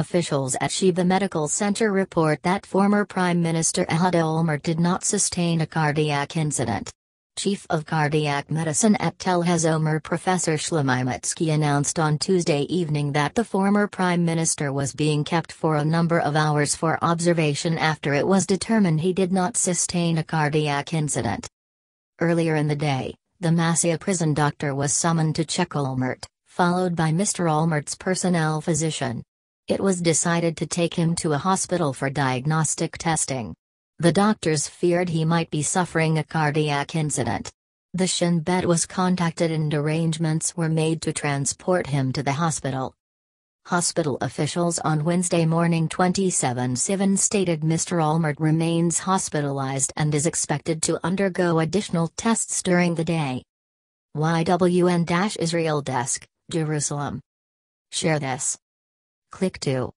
Officials at Sheba Medical Center report that former Prime Minister Ehud Olmert did not sustain a cardiac incident. Chief of Cardiac Medicine at Tel HaShomer Professor Shlomo Mitsky announced on Tuesday evening that the former Prime Minister was being kept for a number of hours for observation after it was determined he did not sustain a cardiac incident. Earlier in the day, the Massia prison doctor was summoned to check Olmert, followed by Mr. Olmert's personnel physician. It was decided to take him to a hospital for diagnostic testing. The doctors feared he might be suffering a cardiac incident. The Shin Bet was contacted and arrangements were made to transport him to the hospital. Hospital officials on Wednesday morning 27-7 stated Mr. Olmert remains hospitalized and is expected to undergo additional tests during the day. YWN-Israel Desk, Jerusalem. Share this. Click to